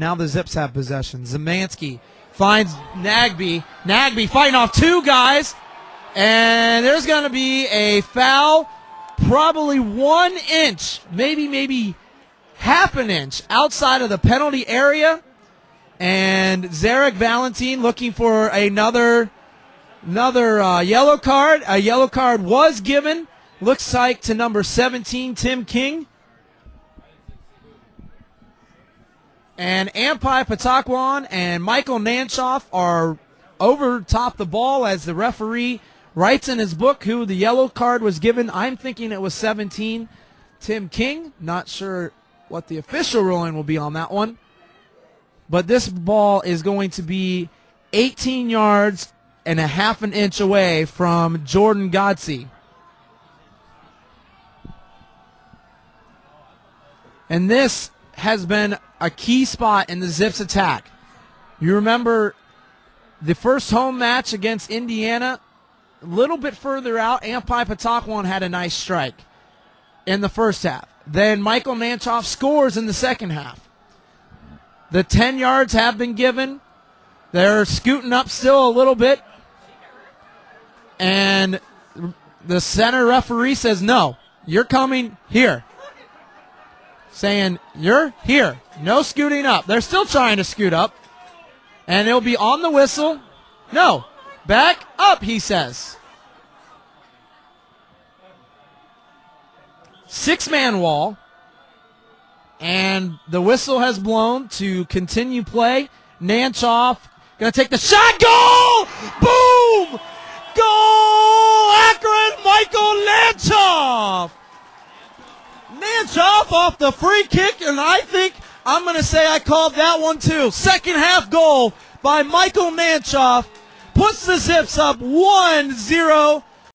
Now the Zips have possession. Zemanski finds Nagbe. Nagbe fighting off two guys. And there's going to be a foul, probably one inch, maybe, maybe half an inch outside of the penalty area. And Zarek Valentine looking for another another uh, yellow card. A yellow card was given. Looks like to number 17, Tim King. And Ampaipitakwong and Michael Nanchoff are over top the ball as the referee writes in his book who the yellow card was given. I'm thinking it was 17, Tim King. Not sure what the official ruling will be on that one. But this ball is going to be 18 yards and a half an inch away from Jordan Godsey. And this has been a key spot in the Zips attack. You remember the first home match against Indiana, a little bit further out, Ampaipitakwong had a nice strike in the first half. Then Michael Nanchoff scores in the second half. The 10 yards have been given. They're scooting up still a little bit. And the center referee says, no, you're coming here saying, You're here. No scooting up. They're still trying to scoot up. And it'll be on the whistle. No. Back up, he says. Six man wall. And the whistle has blown to continue play. Nanchoff going to take the shot. Goal! Boom! Goal! Akron Michael Nanchoff! Nanchoff off the free kick, and I think I'm going to say I called that one too. Second half goal by Michael Nanchoff puts the Zips up 1 0